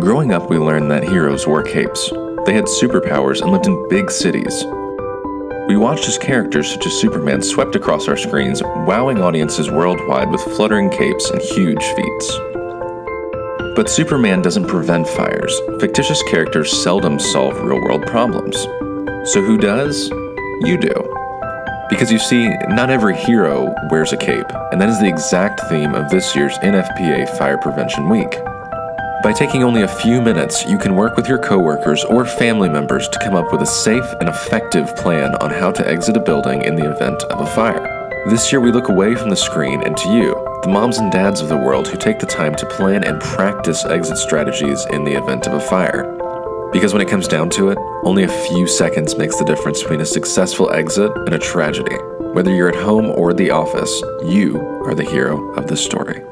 Growing up, we learned that heroes wore capes. They had superpowers and lived in big cities. We watched as characters such as Superman swept across our screens, wowing audiences worldwide with fluttering capes and huge feats. But Superman doesn't prevent fires. Fictitious characters seldom solve real world problems. So who does? You do. Because you see, not every hero wears a cape, and that is the exact theme of this year's NFPA Fire Prevention Week. By taking only a few minutes, you can work with your coworkers or family members to come up with a safe and effective plan on how to exit a building in the event of a fire. This year, we look away from the screen and to you, the moms and dads of the world who take the time to plan and practice exit strategies in the event of a fire. Because when it comes down to it, only a few seconds makes the difference between a successful exit and a tragedy. Whether you're at home or the office, you are the hero of the story.